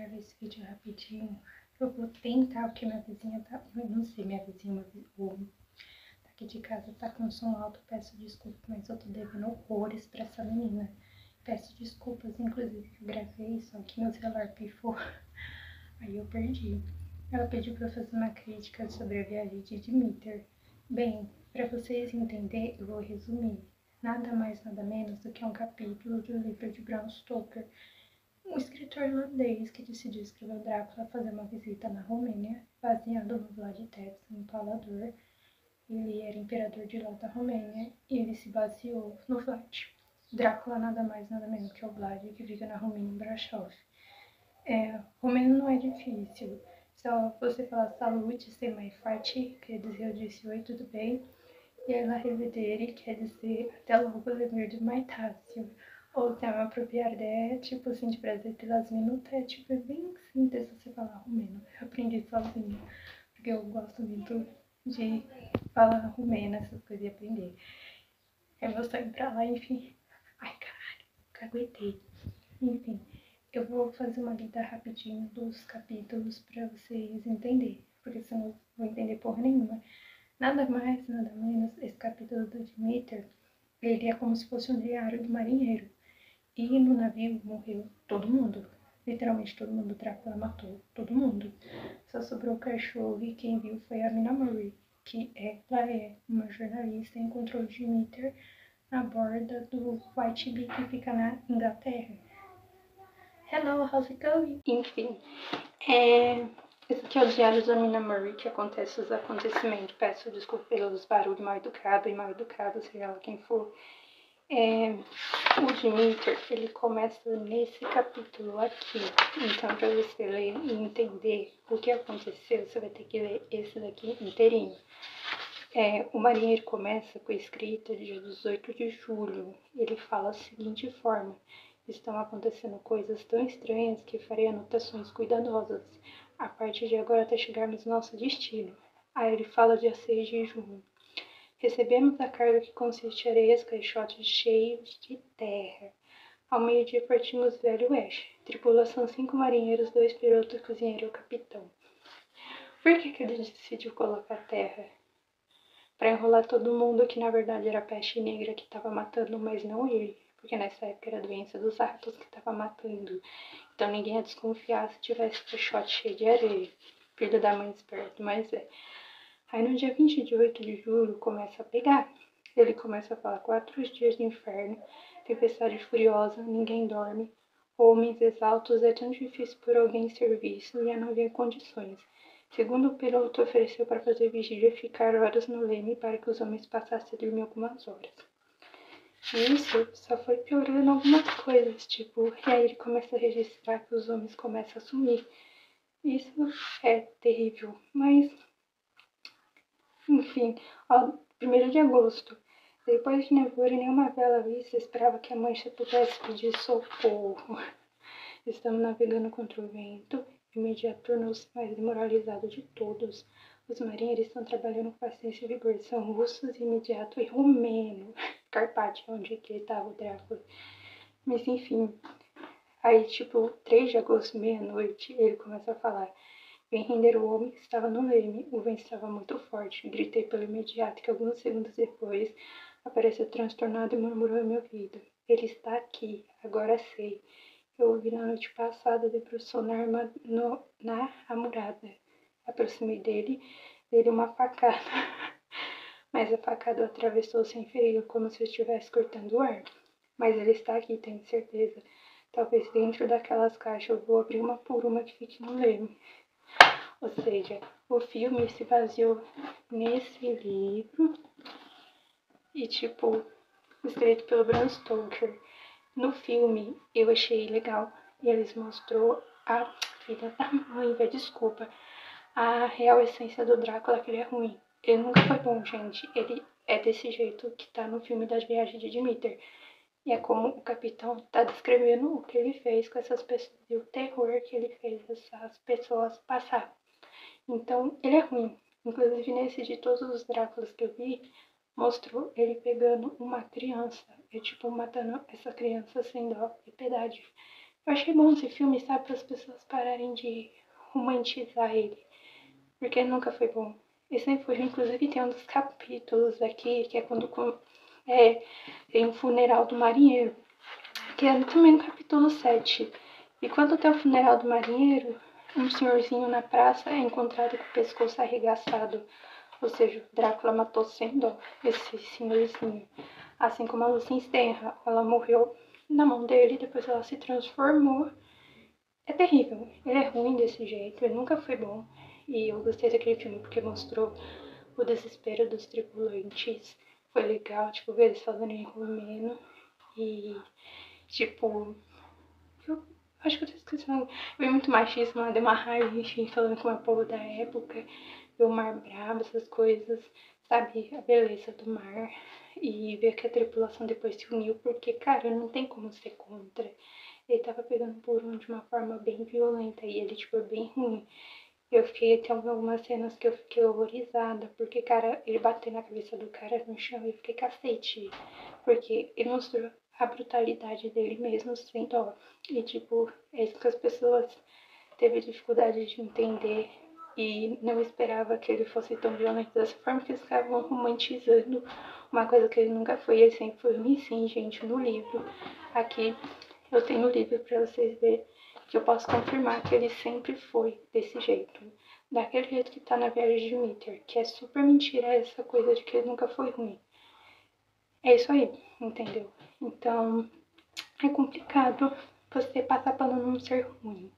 gravar esse vídeo rapidinho. Eu vou tentar, porque minha vizinha tá. Eu não sei, minha vizinha, o daqui de casa tá com som alto. Peço desculpa, mas eu tô devendo horrores pra essa menina. Peço desculpas, inclusive, eu gravei, só que meu celular pifou. Aí eu perdi. Ela pediu pra eu fazer uma crítica sobre a viagem de Dimitri. Bem, para vocês entenderem, eu vou resumir. Nada mais, nada menos do que um capítulo do livro de Bram Stoker, um escritor irlandês que decidiu escrever Drácula fazer uma visita na Romênia, baseado no Vlad Tepes, um Palador. Ele era imperador de lá da Romênia e ele se baseou no Vlad. Drácula nada mais, nada menos que o Vlad que vive na Romênia em Brasov. É, romeno não é difícil. Só você falar saúde, ser mais forte, quer dizer eu disse oi, tudo bem. E ela revedere quer dizer até logo lemir de maitácio. Ou tema apropriar é tipo assim de prazer pelas minutas, é tipo é bem simples você falar romeno. Eu aprendi sozinha, porque eu gosto muito de falar romeno, essas coisas e aprender. Aí eu sair pra lá, enfim. Ai, caralho, caguetei. Enfim, eu vou fazer uma lida rapidinho dos capítulos pra vocês entenderem, porque senão eu vou entender porra nenhuma. Nada mais, nada menos, esse capítulo do Demeter, ele é como se fosse um diário do marinheiro. E no navio morreu todo mundo. Literalmente todo mundo. Drácula matou todo mundo. Só sobrou o cachorro e quem viu foi a Mina Murray, que é, ela é uma jornalista e encontrou Demeter na borda do White Bee que fica na Inglaterra. Hello, how's it going? Enfim, é... esse aqui é o diário da Mina Murray, que acontece os acontecimentos. Peço desculpa pelos barulhos mal educado e mal educado, seja lá quem for. É, o Dimitri, ele começa nesse capítulo aqui. Então, para você ler e entender o que aconteceu, você vai ter que ler esse daqui inteirinho. É, o marinheiro começa com a escrita de dia 18 de julho. Ele fala da seguinte forma: Estão acontecendo coisas tão estranhas que farei anotações cuidadosas, a partir de agora até chegarmos ao nosso destino. Aí ele fala dia 6 de junho. Recebemos a carga que consiste em areias, caixotes cheios de terra. Ao meio-dia partimos Velho Oeste. Tripulação cinco marinheiros, dois pilotos, cozinheiro e o capitão. Por que, que ele decidiu colocar terra? Para enrolar todo mundo que na verdade era peste negra que estava matando, mas não ele. Porque nessa época era a doença dos ratos que estava matando. Então ninguém ia desconfiar se tivesse caixote cheio de areia. Filho da mãe esperto, mas é. Aí no dia 28 de julho começa a pegar. Ele começa a falar quatro dias de inferno, tempestade furiosa, ninguém dorme, homens exaltos, é tão difícil por alguém serviço, já não havia condições. Segundo o piloto ofereceu para fazer vigília ficar horas no leme para que os homens passassem a dormir algumas horas. E isso só foi piorando algumas coisas, tipo, e aí ele começa a registrar que os homens começam a sumir. Isso é terrível, mas enfim, ao 1 de agosto, depois de nevoeiro e nenhuma vela vista, esperava que a mancha pudesse pedir socorro. Estamos navegando contra o vento, imediato tornou-se mais demoralizado de todos. Os marinheiros estão trabalhando com paciência e vigor, são russos, imediato e romeno. Carpate, onde que ele estava, o Drácula. Mas enfim, aí tipo, 3 de agosto, meia-noite, ele começa a falar. Vem render o homem que estava no leme. O vento estava muito forte. Gritei pelo imediato que alguns segundos depois apareceu transtornado e murmurou em meu ouvido. Ele está aqui, agora sei. Eu ouvi na noite passada debruçou na, arma, no, na amurada. Aproximei dele, dele uma facada. Mas a facada o atravessou sem ferido, como se eu estivesse cortando o ar. Mas ele está aqui, tenho certeza. Talvez dentro daquelas caixas eu vou abrir uma por uma que fique no leme. Ou seja, o filme se baseou nesse livro e, tipo, escrito pelo Bram Stoker. No filme, eu achei legal. E eles mostrou a filha da mãe, desculpa, a real essência do Drácula, que ele é ruim. Ele nunca foi bom, gente. Ele é desse jeito que tá no filme das viagens de Demeter. E é como o capitão tá descrevendo o que ele fez com essas pessoas e o terror que ele fez essas pessoas passar. Então, ele é ruim. Inclusive, nesse de todos os Dráculas que eu vi, mostrou ele pegando uma criança. É tipo, matando essa criança sem dó e piedade. Eu achei bom esse filme, sabe, para as pessoas pararem de romantizar ele, porque nunca foi bom. Esse sempre foi, inclusive tem um dos capítulos aqui, que é quando é, tem o funeral do marinheiro, que é também no capítulo 7. E quando tem o funeral do marinheiro, um senhorzinho na praça é encontrado com o pescoço arregaçado. Ou seja, Drácula matou sem dó esse senhorzinho. Assim como a Lucien Stenra, ela morreu na mão dele, depois ela se transformou. É terrível, ele é ruim desse jeito, ele nunca foi bom. E eu gostei daquele filme porque mostrou o desespero dos tripulantes. Foi legal, tipo, ver eles falando em romeno. E, tipo, acho que eu tô esquecendo. Eu vi muito machismo deu uma raiva, enfim, falando com o povo da época. Ver o mar bravo, essas coisas, sabe? A beleza do mar. E ver que a tripulação depois se uniu, porque, cara, não tem como ser contra. Ele tava pegando por um de uma forma bem violenta e ele, tipo, é bem ruim. Eu fiquei, tem algumas cenas que eu fiquei horrorizada, porque, cara, ele bateu na cabeça do cara no chão e eu fiquei cacete. Porque ele mostrou a brutalidade dele mesmo, sem dó. E, tipo, é isso que as pessoas teve dificuldade de entender e não esperava que ele fosse tão violento dessa forma que eles estavam romantizando uma coisa que ele nunca foi. Ele sempre foi ruim, sim, gente, no livro. Aqui eu tenho o livro para vocês verem que eu posso confirmar que ele sempre foi desse jeito. Daquele jeito que tá na Viagem de Mitter, que é super mentira essa coisa de que ele nunca foi ruim. É isso aí, entendeu? Então, é complicado você passar pano num ser ruim.